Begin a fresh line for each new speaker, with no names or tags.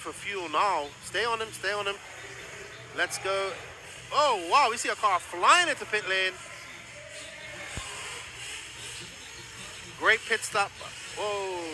For fuel now. Stay on him, stay on him. Let's go. Oh, wow, we see a car flying into pit lane. Great pit stop. Whoa.